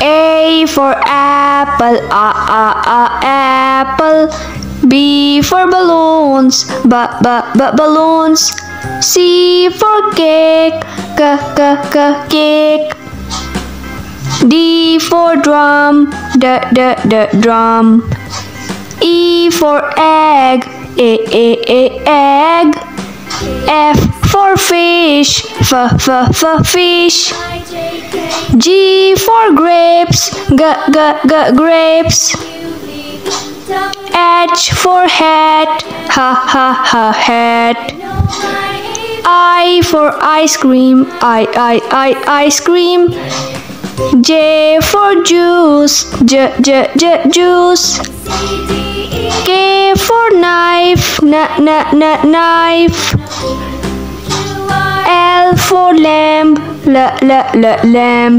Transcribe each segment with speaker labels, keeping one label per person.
Speaker 1: A for apple, a a a apple. B for balloons, b b b balloons. C for cake, c c c cake. D for drum, d d d drum. E for egg, a a a egg. F for fish, f f f fish. G for grapes, g g g grapes. H for hat, ha ha ha hat. I for ice cream, I I I ice cream. J for juice, j j j juice. K for knife, n n n knife. L for lamb, l l l lamb.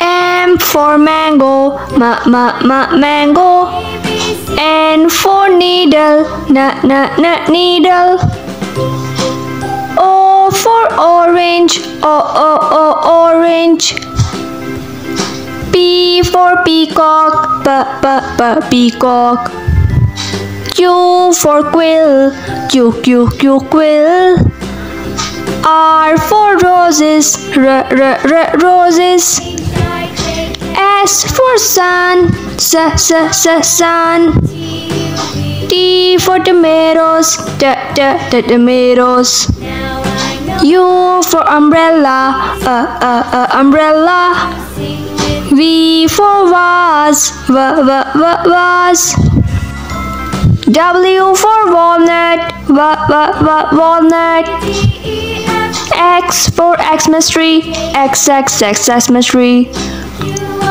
Speaker 1: M for mango, m m m mango. N for needle, n n n needle. O for orange, o o o orange. P for peacock, p p p peacock. Q for quill, q q q quill. R for roses, r r r roses. S for sun, s s s sun. T for tomatoes, t t t tomatoes. U for umbrella, uh, uh, uh, umbrella. V for vase, v v v vase. W for walnut, walnut. X for Xmas tree, X X X Xmas tree.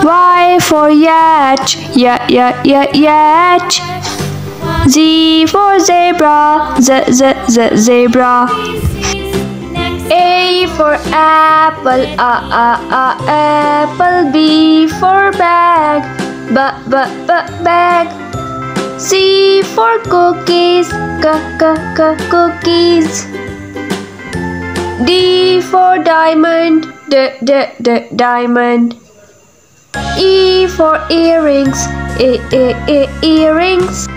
Speaker 1: Y for yacht, yeah yeah yeah yacht. Z for zebra, z z z zebra. A for apple, a a a apple. B for bag, b b b bag. C for cookies, c c c cookies. D for diamond, d d d diamond. E for earrings, e e e earrings.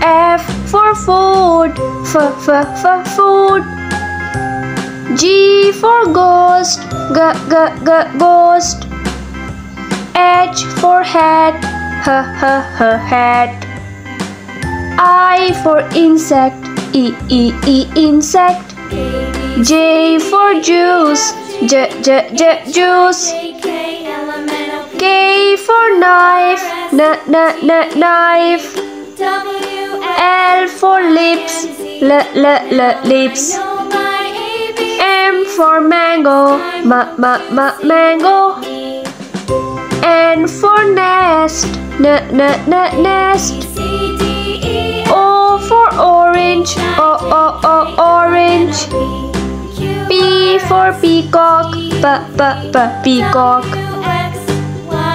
Speaker 1: F for food, f f f food. G for ghost, g g g ghost. H for hat, h h h hat. I for insect, e e e insect. J for juice, j j j juice. K for knife, n n n knife. L for lips, l l l lips. M for mango, m m m mango. N for nest, n n n nest. Orange, o o o orange. P for peacock, p p p peacock.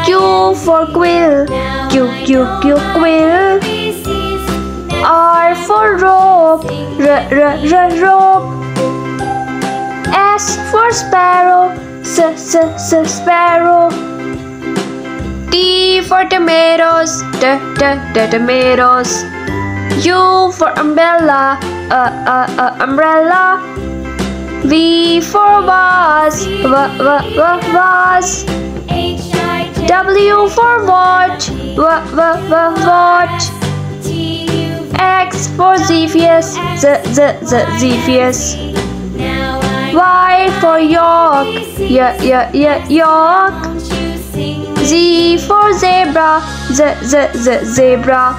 Speaker 1: Q for quill, q q q quill. R for rope, r r r rope. S for sparrow, s s s sparrow. T for tomatoes, t t t tomatoes. U for umbrella, uh uh uh umbrella. V for vase, v v v vase. W for watch, w w w watch. X for Zephyrs, z z z Zephyrs. Y for York, y y y York. Z for zebra, z z z zebra.